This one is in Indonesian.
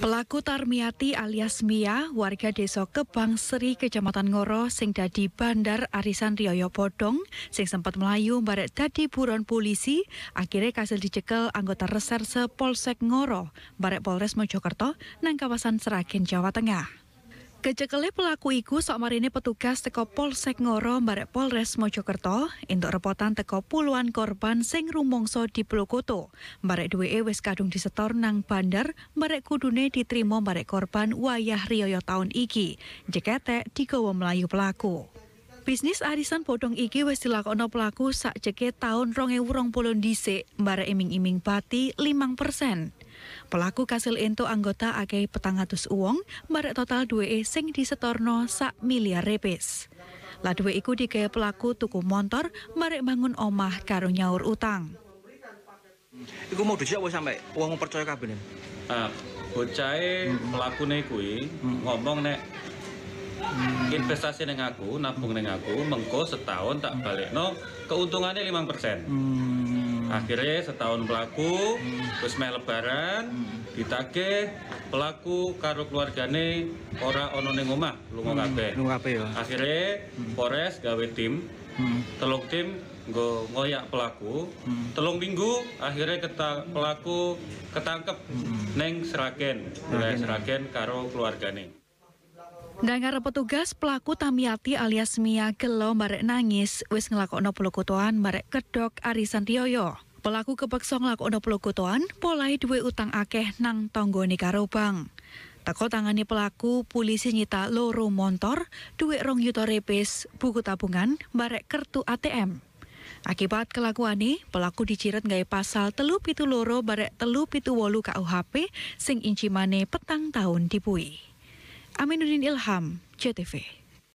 Pelaku Tarmiati alias Mia, warga desa Kebang Seri, Kecamatan Ngoro, sing dadi bandar arisan Rioyo Podong, sing sempat melayu barek dadi buron polisi, akhirnya kasil dicekel anggota reserse Polsek Ngoro, barek Polres Mojokerto, nang kawasan Seragen, Jawa Tengah. Kecekele pelaku iku sok marine petugas teko Polsek Ngoro barek Polres Mojokerto entuk repotan teko puluhan korban sing rumangsa di Plokoto. Barek duweke wis kadung disetor nang bandar, barek kudune diterima barek korban wayah riyo tahun iki. Jekete digawa melayu pelaku. Bisnis arisan bodong iki wis dilakokno pelaku sak jeke tahun 2020 dhisik, barek iming-iming bati 5%. Pelaku kasil ento anggota akeh petang atus uang, barek total duwe sing disetorno sak miliar repes. Lah duwe iku dikaya pelaku tuku motor, barek bangun omah karo nyaur utang. Iku mau dijak wis sampe wong percaya kabeh. Nah, bocahe pelakune kuwi ngomong nek investasi neng aku, nabung neng aku, mengko setahun tak balekno keuntungannya 5%. Akhirnya setahun pelaku, terus meh lebaran, ditagih pelaku karo keluargane ora ono ning omah, lunga kabeh. Nunggu kabeh ya. Akhirnya Polres gawe tim, telung tim nggo ngoyak pelaku, telung minggu akhirnya keta, pelaku ketangkep neng Seragen, wilayah Seragen karo keluargane. Dengar petugas pelaku Tamiati alias Mia gelo barek nangis wis ngelakokno pelukutuan barek kedok arisan Rioyo. Pelaku kepeksa ngelakokno pelukutuan polai duwe utang akeh nang tonggone karo bank. Teko tangani pelaku, polisi nyita loro motor, duit rong yuta repes, buku tabungan, barek kertu ATM. Akibat kelakuane, pelaku diciret gawe pasal telu pitu loro barek telu pitu wolu KUHP sing incimane petang tahun dipui. Aminuddin Ilham, JTV.